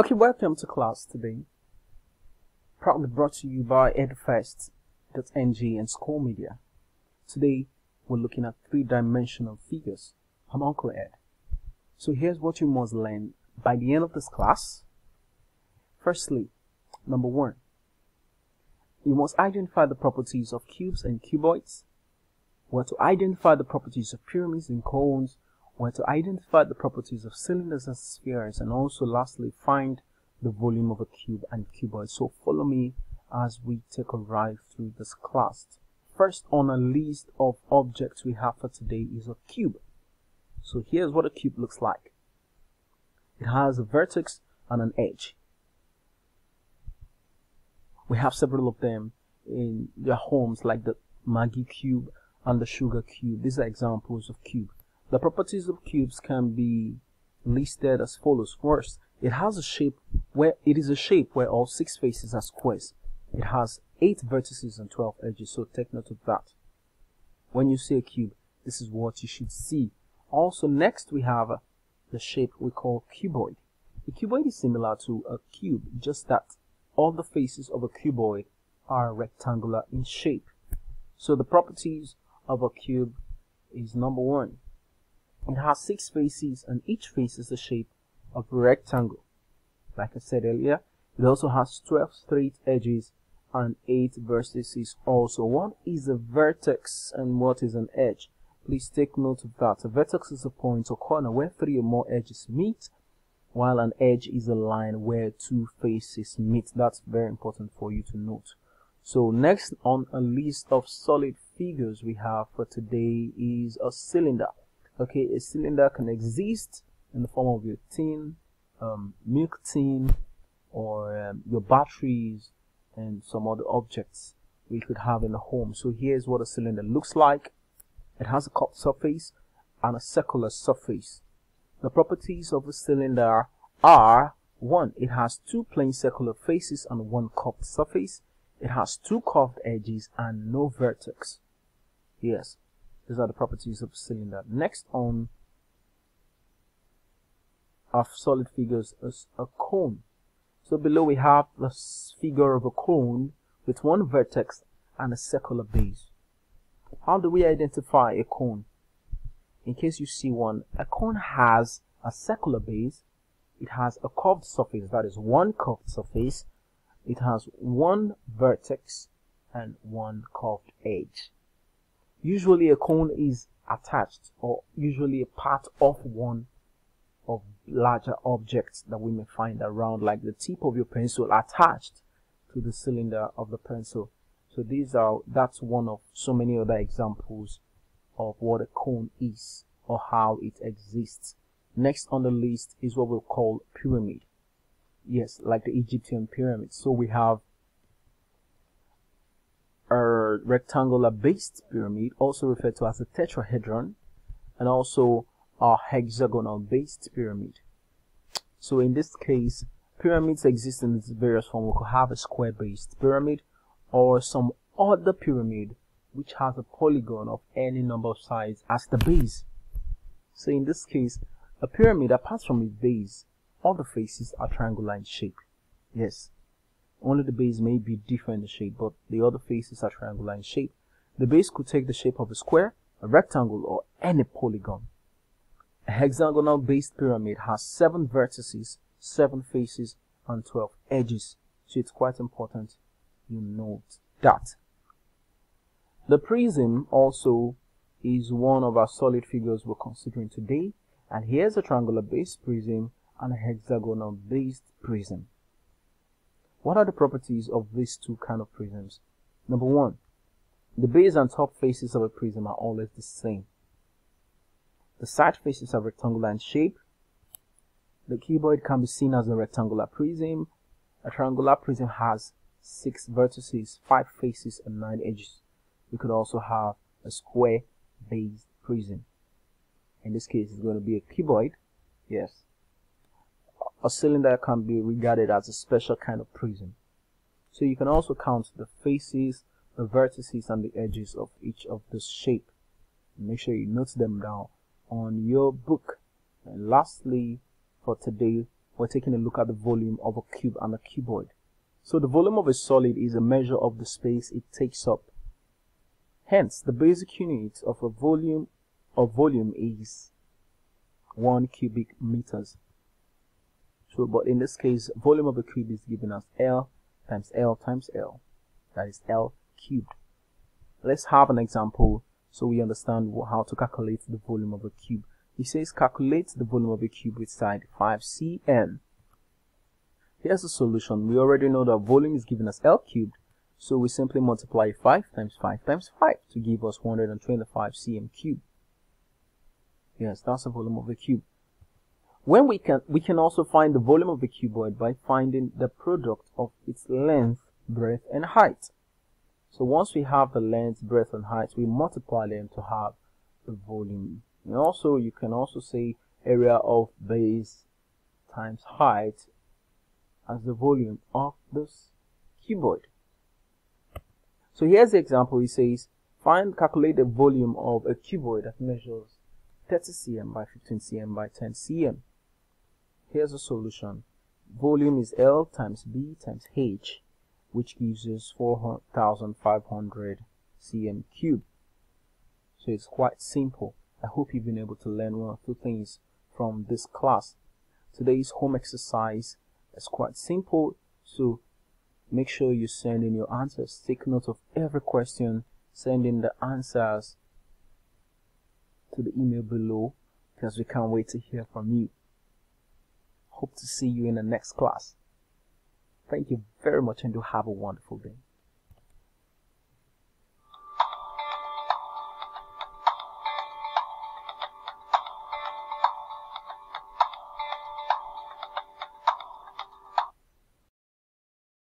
Okay, welcome to class today. Proudly brought to you by edufirst.ng and School Media. Today, we're looking at three-dimensional figures. I'm Uncle Ed. So here's what you must learn by the end of this class. Firstly, number one, you must identify the properties of cubes and cuboids. We're to identify the properties of pyramids and cones were to identify the properties of cylinders and spheres and also lastly find the volume of a cube and cuboid. So follow me as we take a ride through this class. First on a list of objects we have for today is a cube. So here's what a cube looks like. It has a vertex and an edge. We have several of them in their homes like the Maggi cube and the sugar cube. These are examples of cube. The properties of cubes can be listed as follows. First, it has a shape where it is a shape where all six faces are squares. It has eight vertices and 12 edges, so take note of that. When you see a cube, this is what you should see. Also, next we have the shape we call cuboid. A cuboid is similar to a cube, just that all the faces of a cuboid are rectangular in shape. So the properties of a cube is number one, it has six faces and each face is the shape of a rectangle. Like I said earlier, it also has 12 straight edges and 8 vertices also. What is a vertex and what is an edge? Please take note of that. A vertex is a point or corner where three or more edges meet, while an edge is a line where two faces meet. That's very important for you to note. So next on a list of solid figures we have for today is a cylinder okay a cylinder can exist in the form of your tin um, milk tin or um, your batteries and some other objects we could have in the home. So here's what a cylinder looks like. It has a curved surface and a circular surface. The properties of a cylinder are one it has two plain circular faces and one curved surface. It has two curved edges and no vertex. Yes these are the properties of cylinder. Next on of solid figures is a cone. So below we have the figure of a cone with one vertex and a circular base. How do we identify a cone? In case you see one, a cone has a circular base, it has a curved surface, that is one curved surface, it has one vertex and one curved edge. Usually a cone is attached or usually a part of one of larger objects that we may find around like the tip of your pencil attached to the cylinder of the pencil. So these are, that's one of so many other examples of what a cone is or how it exists. Next on the list is what we'll call pyramid. Yes, like the Egyptian pyramids. So we have rectangular based pyramid, also referred to as a tetrahedron, and also a hexagonal based pyramid. So in this case, pyramids exist in various forms. We could have a square based pyramid or some other pyramid which has a polygon of any number of sides as the base. So in this case, a pyramid apart from its base, all the faces are triangular in shape. Yes, only the base may be different in shape, but the other faces are triangular in shape. The base could take the shape of a square, a rectangle, or any polygon. A hexagonal based pyramid has 7 vertices, 7 faces, and 12 edges, so it's quite important you note that. The prism also is one of our solid figures we're considering today, and here's a triangular based prism and a hexagonal based prism. What are the properties of these two kind of prisms? Number one, the base and top faces of a prism are always the same. The side faces are rectangular in shape. The cuboid can be seen as a rectangular prism. A triangular prism has six vertices, five faces, and nine edges. We could also have a square based prism. In this case, it's going to be a cuboid. Yes a cylinder can be regarded as a special kind of prism. So you can also count the faces, the vertices, and the edges of each of this shape. Make sure you note them down on your book. And lastly, for today, we're taking a look at the volume of a cube and a cuboid. So the volume of a solid is a measure of the space it takes up. Hence, the basic unit of a volume of volume is 1 cubic meters. But in this case, volume of a cube is given as L times L times L. That is L cubed. Let's have an example so we understand how to calculate the volume of a cube. He says calculate the volume of a cube with side 5 cm. Here's the solution. We already know that volume is given as L cubed, so we simply multiply 5 times 5 times 5 to give us 125 cm cubed. Yes, that's the volume of a cube. When we can, we can also find the volume of a cuboid by finding the product of its length, breadth, and height. So once we have the length, breadth, and height, we multiply them to have the volume. And also, you can also say area of base times height as the volume of this cuboid. So here's the example. He says, find, calculate the volume of a cuboid that measures 30 cm by 15 cm by 10 cm. Here's a solution. Volume is L times B times H which gives us 4500 cm cube. So it's quite simple. I hope you've been able to learn one or two things from this class. Today's home exercise is quite simple, so make sure you send in your answers. Take note of every question, send in the answers to the email below because we can't wait to hear from you. Hope to see you in the next class. Thank you very much and do have a wonderful day.